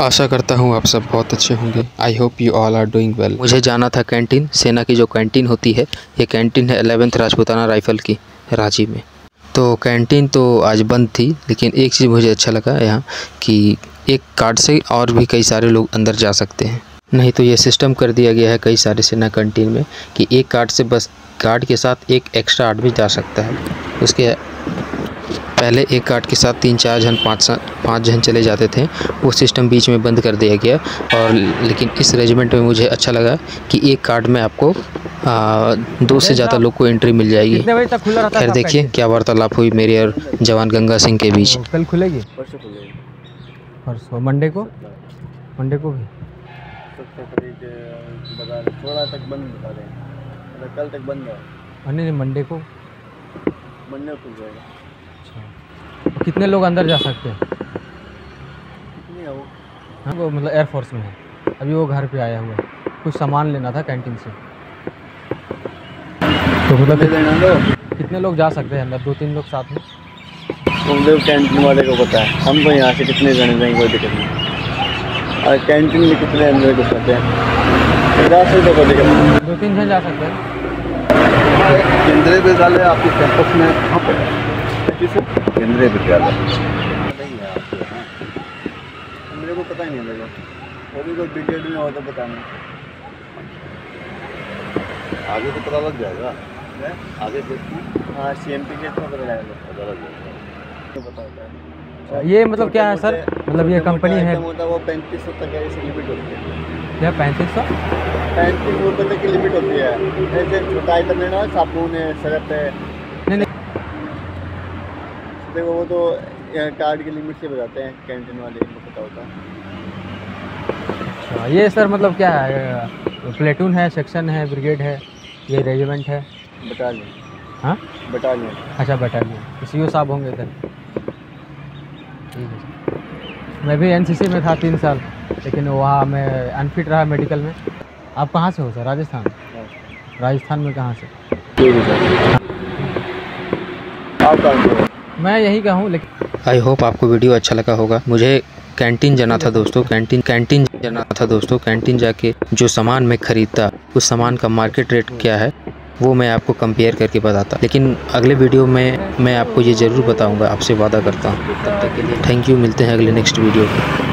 आशा करता हूँ आप सब बहुत अच्छे होंगे। I hope you all are doing well मुझे जाना था कैंटीन सेना की जो कैंटीन होती है, ये कैंटीन है एलेवेंथ राजपूताना राइफ़ल की, रांची में। तो कैंटीन तो आज बंद थी, लेकिन एक चीज़ मुझे अच्छा लगा यहाँ, कि एक कार्ड से और भी कई सारे लोग अंदर जा सकते हैं। नहीं तो ये सिस्टम कर दिया गया है कई सारे सेना कैंटीन में, कि एक कार्ड से बस कार्ड के साथ एक एक्स्ट्रा आदमी जा सकता है। उसके पहले एक कार्ड के साथ तीन चार जन पाँच पाँच जन चले जाते थे। वो सिस्टम बीच में बंद कर दिया गया और लेकिन इस रेजिमेंट में मुझे अच्छा लगा कि एक कार्ड में आपको आ, दो से ज़्यादा लोग को एंट्री मिल जाएगी। खैर देखिए क्या वार्तालाप हुई मेरे और जवान गंगा सिंह के बीच। कल खुलेगी? परसों मंडे को? मंडे को भी? तक बंद बता रहे हैं मतलब कल तक बंद है नहीं मंडे को? मंडे को खुल जाएगा। अच्छा। कितने लोग अंदर जा सकते हैं? कितनी है वो? हाँ वो मतलब एयरफोर्स में है। अभी वो घर पे आया हुआ है। कुछ सामान लेना था कैंटीन से। तो मतलब लेना कितने लोग जा सकते हैं अंदर? दो तीन लोग साथ में? तुम कैंटीन वाले को पता है। हम तो यहाँ से कितने जने जाएँगे कोई दिक्कत नहीं। और कैंटीन में कितने अंदर घुस सकते हैं? पचास रुपये कोई दिक्कत नहीं। दो तीन जन जा सकते हैं। केंद्रीय विद्यालय आपके कैंपस में कहाँ पे। किस केंद्रीय विद्यालय। नहीं है आपके मेरे को पता ही नहीं मेरे को। वो भी कोई ब्रिगेड में हो तो पता नहीं। आगे तो पता लग जाएगा। आगे हाँ सी एम पी गेट में पता लगेगा पता लग जाएगा। तो पता होता है अच्छा, ये मतलब क्या है सर? मतलब ये कंपनी है? वो पैंतीस सौ तक है लिमिट होती है। क्या पैंतीस सौ? पैंतीस रुपये तक की लिमिट होती है। ऐसे छोटा आइटम लेना है साबुन है सरफ है देखो वो तो कार्ड की लिमिट से बताते हैं कैंटीन वाले को पता होता है। अच्छा ये सर मतलब क्या है प्लेटून है सेक्शन है ब्रिगेड है ये रेजिमेंट है? बटालियन हाँ? बटालियन अच्छा बटालियन सी ओ साहब होंगे इधर ठीक है सर। मैं भी एनसीसी में था तीन साल लेकिन वहाँ मैं अनफिट रहा मेडिकल में। आप कहाँ से हो सर? राजस्थान। राजस्थान में कहाँ से? ठीक है सर। आप कहाँ से हो? मैं यही का हूँ लेकिन आई होप आपको वीडियो अच्छा लगा होगा। मुझे कैंटीन जाना था दोस्तों कैंटीन कैंटीन जाना था दोस्तों कैंटीन जाके जो सामान मैं खरीदता, उस सामान का मार्केट रेट क्या है, वो मैं आपको कंपेयर करके बताता। लेकिन अगले वीडियो में, मैं आपको ये ज़रूर बताऊँगा, आपसे वादा करता हूँ। तब तक के लिए थैंक यू मिलते हैं अगले नेक्स्ट वीडियो में